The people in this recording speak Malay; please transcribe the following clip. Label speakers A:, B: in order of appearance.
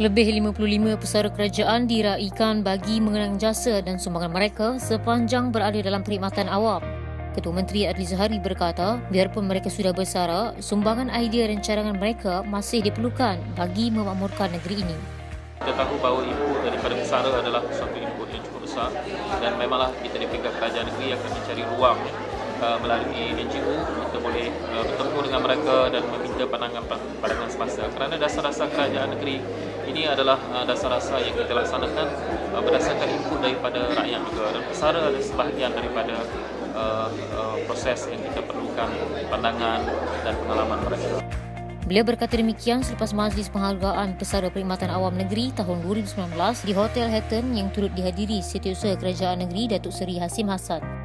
A: Lebih 55 pesara kerajaan diraikan bagi mengenang jasa dan sumbangan mereka sepanjang berada dalam perkhidmatan awam. Ketua Menteri Adli Zahari berkata, biarpun mereka sudah bersara, sumbangan idea dan cadangan mereka masih diperlukan bagi memakmurkan negeri ini.
B: Kita tahu bahawa input daripada pesara adalah suatu input yang cukup besar dan memanglah kita di peringkat kerajaan negeri akan mencari ruang uh, melalui NGO kita boleh uh, bertemu dengan mereka dan meminta pandangan pandangan semasa kerana dasar-dasar kerajaan negeri ini adalah uh, dasar-dasar yang kita laksanakan uh, berdasarkan input daripada rakyat juga dan pesara adalah sebahagian daripada uh, proses yang kita perlukan pandangan dan pengalaman mereka.
A: Beliau berkata demikian selepas majlis penghargaan Pesara Perkhidmatan Awam Negeri tahun 2019 di Hotel Hilton yang turut dihadiri Setiausaha Kerajaan Negeri Datuk Seri Hasim Hassan.